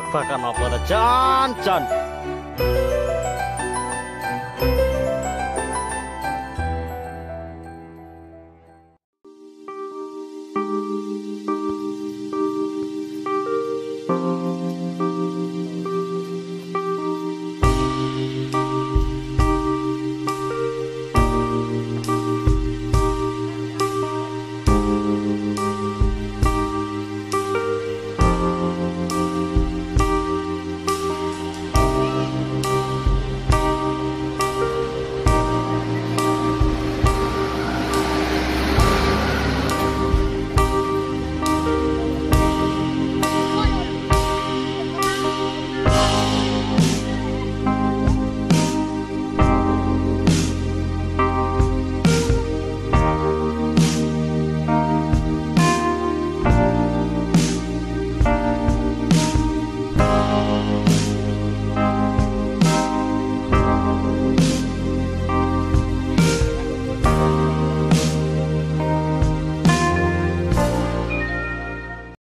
Apa dah Jan Jan